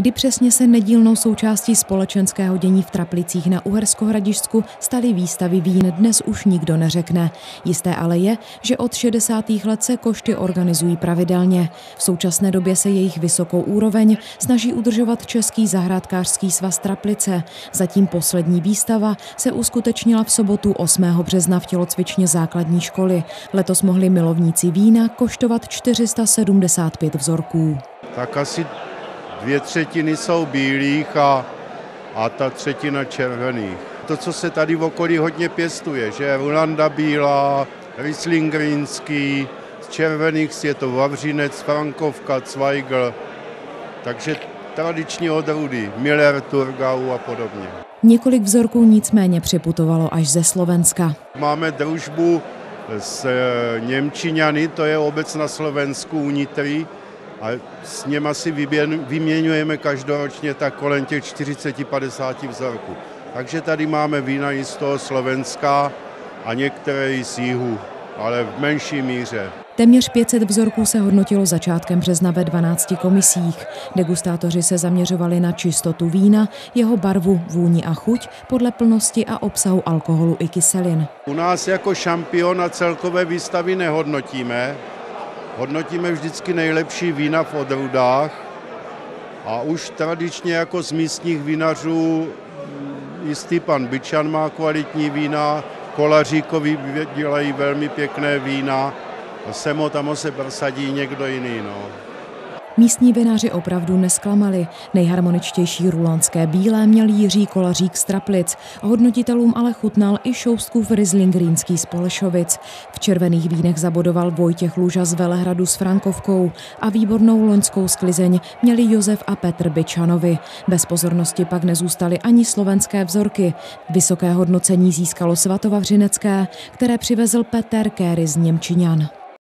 Kdy přesně se nedílnou součástí společenského dění v Traplicích na Uhersko-Hradišťsku staly výstavy vín, dnes už nikdo neřekne. Jisté ale je, že od 60. let se košty organizují pravidelně. V současné době se jejich vysokou úroveň snaží udržovat Český zahrádkářský svaz Traplice. Zatím poslední výstava se uskutečnila v sobotu 8. března v tělocvičně základní školy. Letos mohli milovníci vína koštovat 475 vzorků. Tak asi dvě třetiny jsou bílých a, a ta třetina červených. To, co se tady v okolí hodně pěstuje, že Rulanda bílá, Riesling z červených je to Vavřinec, Frankovka, Zweigl, takže tradiční odrůdy, Miller, Turgau a podobně. Několik vzorků nicméně připutovalo až ze Slovenska. Máme družbu s eh, Němčiňany, to je obec na Slovensku u Nitry, a s něma si vyměňujeme každoročně tak kolem těch 40-50 vzorků. Takže tady máme vína i z toho Slovenska a některé i z jihu, ale v menší míře. Téměř 500 vzorků se hodnotilo začátkem března ve 12 komisích. Degustátoři se zaměřovali na čistotu vína, jeho barvu, vůni a chuť podle plnosti a obsahu alkoholu i kyselin. U nás jako šampiona celkové výstavy nehodnotíme, hodnotíme vždycky nejlepší vína v odrůdách a už tradičně jako z místních vinařů jistý pan Byčan má kvalitní vína, Kolaříkovi dělají velmi pěkné vína, semo tam se prosadí někdo jiný. No. Místní vinaři opravdu nesklamali. Nejharmoničtější rulanské bílé měl Jiří Kolařík z Traplic. Hodnotitelům ale chutnal i šoustkův Riesling Rýnský z Polešovic. V červených vínech zabodoval Vojtěch Luža z Velehradu s Frankovkou a výbornou loňskou sklizeň měli Josef a Petr Byčanovi. Bez pozornosti pak nezůstaly ani slovenské vzorky. Vysoké hodnocení získalo Svatovavřinecké, které přivezl Peter Kéry z Němčiňan.